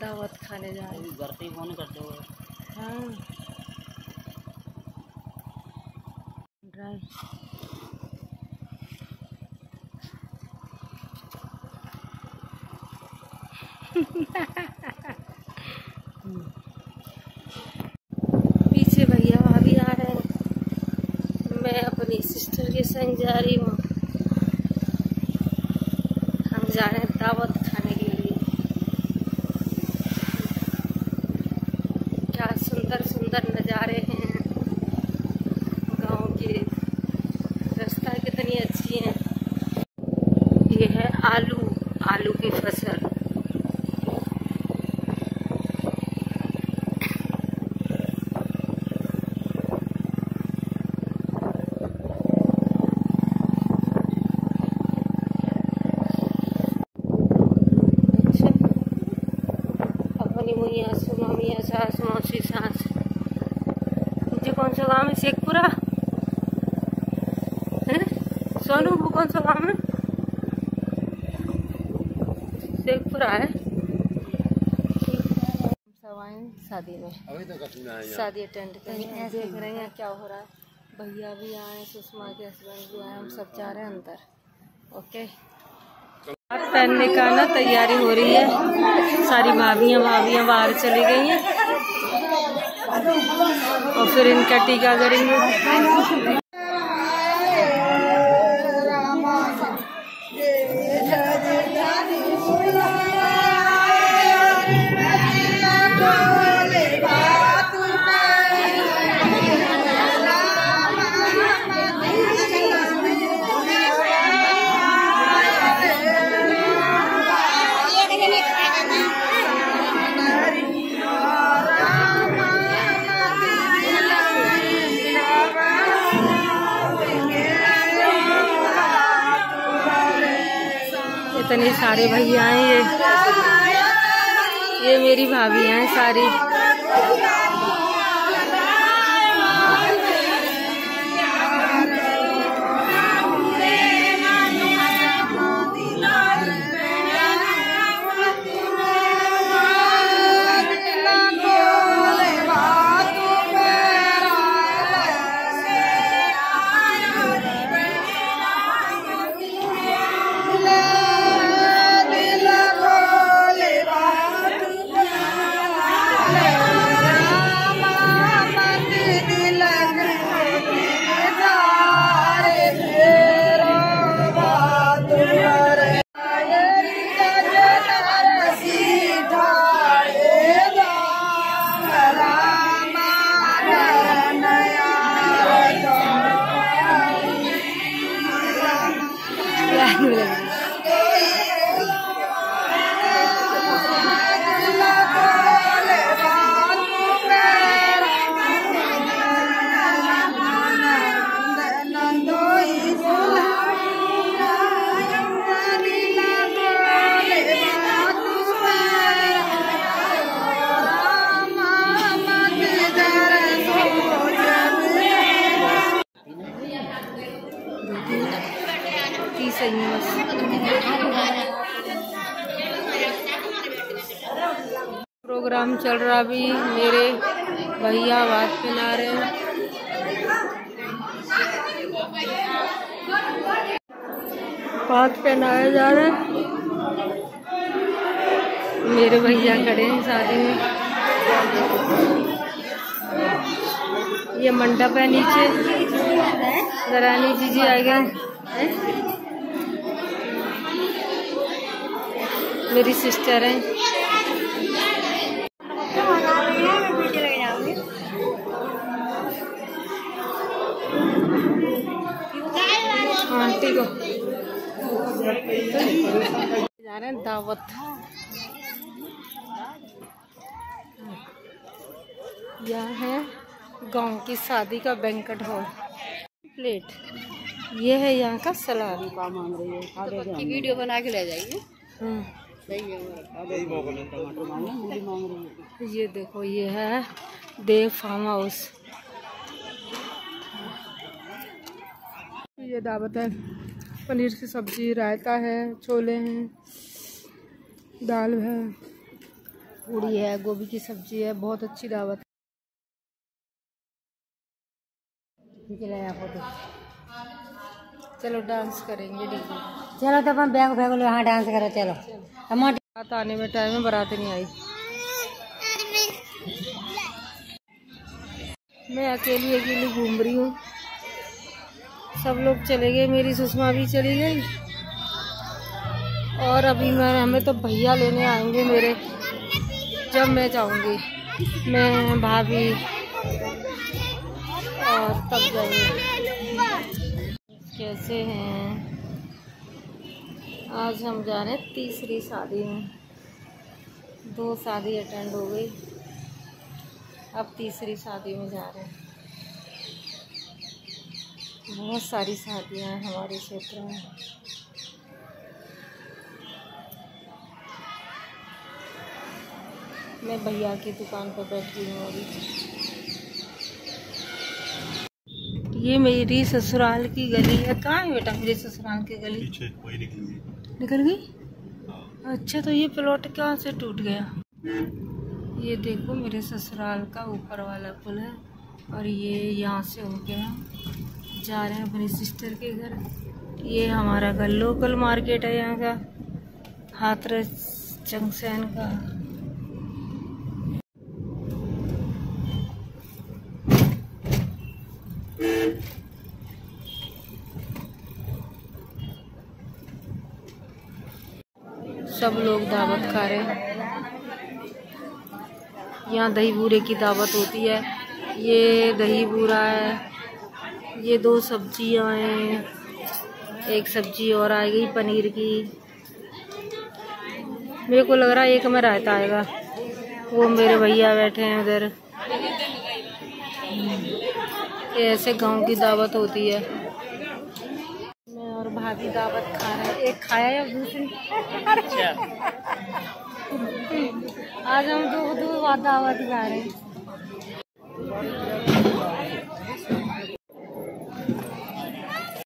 दावत खाने जा रहे घर पे फ़ोन करते हो। हाँ पीछे भैया भाभी आ रहे हैं। मैं अपनी सिस्टर के संग जा रही हूँ। हम जा रहे हैं दावत खाने के लिए क्या सुंदर सुंदर नज़ारे हैं। गाँव के रास्ता कितनी अच्छी है। ये है आलू आलू की फ़सल। कौन सा गाँव है? शेखपुरा है सोनू वो कौन सा गाँव है? शेखपुरा है सब आए शादी में है शादी अटेंड करें देख रहे हैं क्या हो रहा है? भैया भी आए सुषमा के हस्बैंड भी आए हम सब जा रहे हैं अंदर। ओके पहनने का ना तैयारी हो रही है। सारी भाभियाँ भाभियाँ बाहर चली गई हैं। और फिर इनका टीका करेंगे। इतने सारे भैया हैं ये। ये मेरी भाभी हैं सारी। तीस सही है बस। प्रोग्राम चल रहा अभी, मेरे भैया बात पहना रहे हैं। बात पहनाया जा रहा है। मेरे भैया खड़े हैं शादी में। ये मंडप है नीचे। दरानी जी जी आ गए मेरी सिस्टर है। आंटी को। जा रहे हैं दावत। यह है गाँव की शादी का बैंकट हॉल प्लेट ये है यहाँ का सलाद है की वीडियो बना के ले जाइए। हम्म, ये देखो, ये है देव फार्म हाउस। ये दावत है, पनीर की सब्ज़ी, रायता है, छोले हैं, दाल है, पूड़ी है, गोभी की सब्ज़ी है, बहुत अच्छी दावत है। चलो डांस करेंगे चलो तो अपन बैग बैग लो हाँ डांस करो, चलो। टमाटर बारात आने में टाइम है, बारात नहीं आई। मैं अकेली अकेली घूम रही हूँ। सब लोग चले गए, मेरी सुषमा भी चली गई। और अभी मैं, हमें तो भैया लेने आएँगे मेरे, जब मैं जाऊँगी। मैं, भाभी और तब जाएँगे। कैसे हैं? आज हम जा रहे हैं तीसरी शादी में। दो शादी अटेंड हो गई। अब तीसरी शादी में जा रहे हैं। बहुत सारी शादियाँ हैं हमारे क्षेत्र में। मैं भैया की दुकान पर बैठी हूँ अभी। ये मेरी ससुराल की गली है। कहाँ है बेटा? मेरी ससुराल की गली। पीछे निकल गई? अच्छा तो ये प्लॉट कहाँ से टूट गया? ये देखो, मेरे ससुराल का ऊपर वाला पुल है और ये यहाँ से हो गया जा रहे हैं अपने सिस्टर के घर। ये हमारा घर लोकल मार्केट है यहाँ का, हाथरस जंक्शन का। सब लोग दावत खा रहे हैं। यहाँ दही बूरे की दावत होती है। ये दही बूरा है। ये दो सब्ज़ियाँ हैं। एक सब्ज़ी और आ गई पनीर की। मेरे को लग रहा है एक में रायता आएगा। वो मेरे भैया बैठे हैं उधर। ऐसे गाँव की दावत होती है। भाभी दावत खा रहे है। एक खाया है दूसरे दूसरी आज हम दो दो दावत खा रहे हैं।